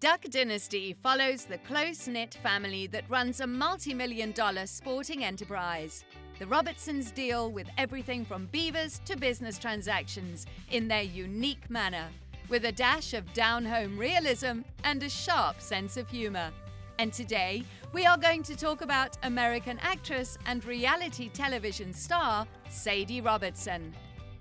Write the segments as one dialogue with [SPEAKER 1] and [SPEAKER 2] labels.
[SPEAKER 1] Duck Dynasty follows the close knit family that runs a multi million dollar sporting enterprise. The Robertsons deal with everything from beavers to business transactions in their unique manner, with a dash of down home realism and a sharp sense of humour. And today, we are going to talk about American actress and reality television star Sadie Robertson.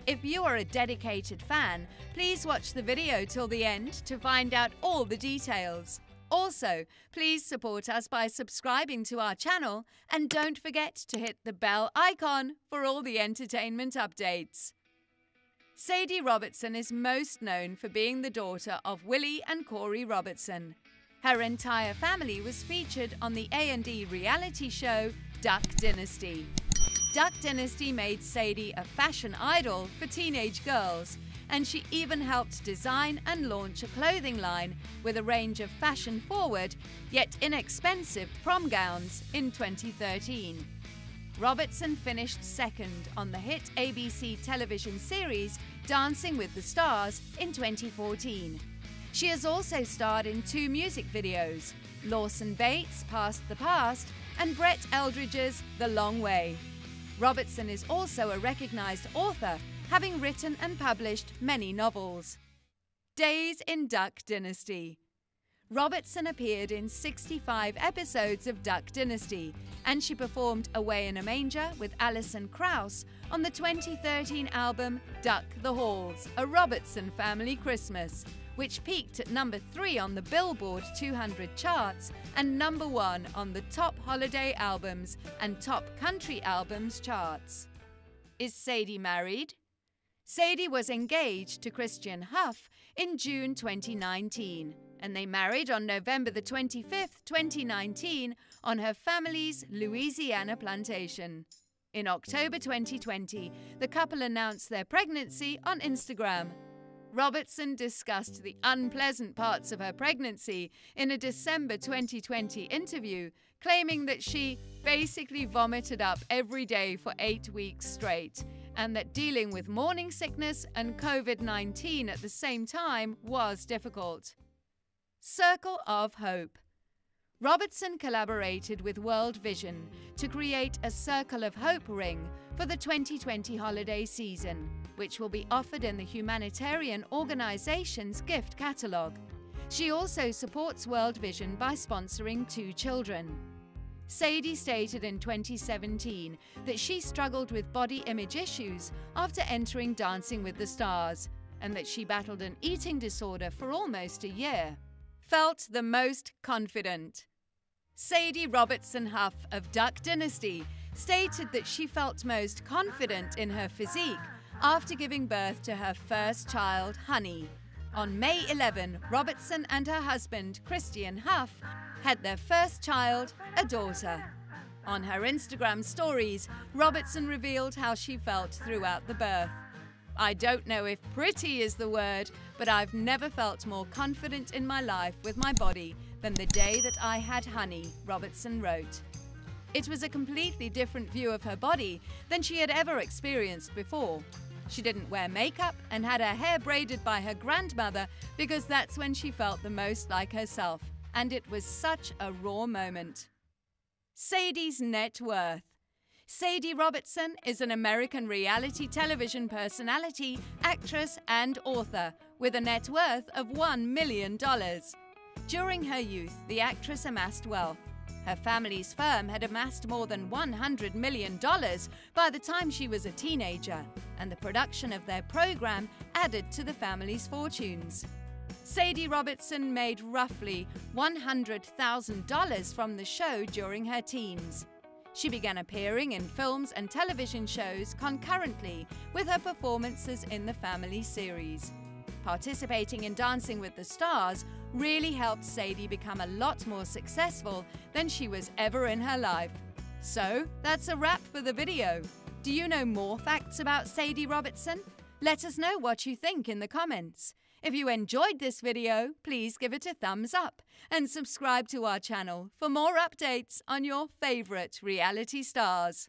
[SPEAKER 1] If you are a dedicated fan, please watch the video till the end to find out all the details. Also, please support us by subscribing to our channel and don't forget to hit the bell icon for all the entertainment updates. Sadie Robertson is most known for being the daughter of Willie and Korie Robertson. Her entire family was featured on the A&E reality show Duck Dynasty. Duck Dynasty made Sadie a fashion idol for teenage girls, and she even helped design and launch a clothing line with a range of fashion forward yet inexpensive prom gowns in 2013. Robertson finished second on the hit ABC television series Dancing with the Stars in 2014. She has also starred in two music videos Lawson Bates' Past the Past and Brett Eldredge's The Long Way. Robertson is also a recognised author, having written and published many novels. Days in Duck Dynasty. Robertson appeared in 65 episodes of Duck Dynasty, and she performed Away in a Manger with Alison Krauss on the 2013 album Duck the Halls, a Robertson family Christmas, which peaked at number 3 on the Billboard 200 charts and number 1 on the top holiday albums and top country albums charts. Is Sadie married? Sadie was engaged to Christian Huff in June 2019, and they married on November the 25th, 2019, on her family's Louisiana plantation. In October 2020, the couple announced their pregnancy on Instagram Robertson discussed the unpleasant parts of her pregnancy in a December 2020 interview, claiming that she basically vomited up every day for eight weeks straight, and that dealing with morning sickness and COVID 19 at the same time was difficult. Circle of Hope. Robertson collaborated with World Vision to create a Circle of Hope ring for the 2020 holiday season, which will be offered in the humanitarian organization's gift catalogue. She also supports World Vision by sponsoring two children. Sadie stated in 2017 that she struggled with body image issues after entering Dancing with the Stars and that she battled an eating disorder for almost a year. Felt the most confident. Sadie Robertson Huff of Duck Dynasty stated that she felt most confident in her physique after giving birth to her first child, Honey. On May 11, Robertson and her husband, Christian Huff, had their first child, a daughter. On her Instagram stories, Robertson revealed how she felt throughout the birth. I don't know if pretty is the word, but I've never felt more confident in my life with my body than the day that I had honey, Robertson wrote. It was a completely different view of her body than she had ever experienced before. She didn't wear makeup and had her hair braided by her grandmother because that's when she felt the most like herself, and it was such a raw moment. Sadie's net worth. Sadie Robertson is an American reality television personality, actress, and author with a net worth of $1 million. During her youth, the actress amassed wealth. Her family's firm had amassed more than $100 million by the time she was a teenager, and the production of their program added to the family's fortunes. Sadie Robertson made roughly $100,000 from the show during her teens. She began appearing in films and television shows concurrently with her performances in the family series. Participating in Dancing with the Stars really helped Sadie become a lot more successful than she was ever in her life. So, that's a wrap for the video. Do you know more facts about Sadie Robertson? Let us know what you think in the comments. If you enjoyed this video, please give it a thumbs up and subscribe to our channel for more updates on your favourite reality stars.